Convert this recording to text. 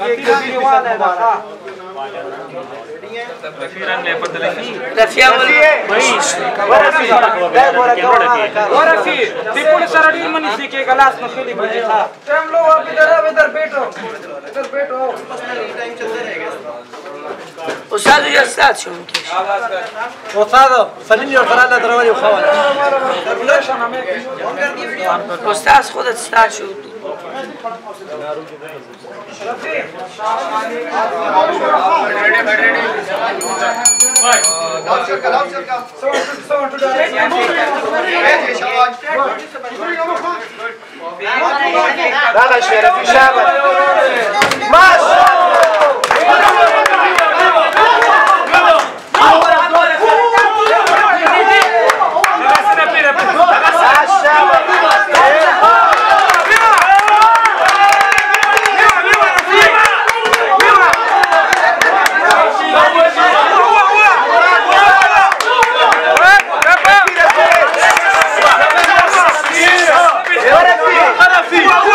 Τα θεία μου ε. Ωρα φύ, ε, τι πολύ σαραλή μανισή και γαλάς να φίλη μπαγή θα Τέμ λόγω απ' ιδερά απ' ιδερ πέτω Ιδερ πέτω Usado ya está, chunki. Usado, salí yo para la trabajo joven. Costas, joder, está chuto. لا لا شرف شابه ماشي See,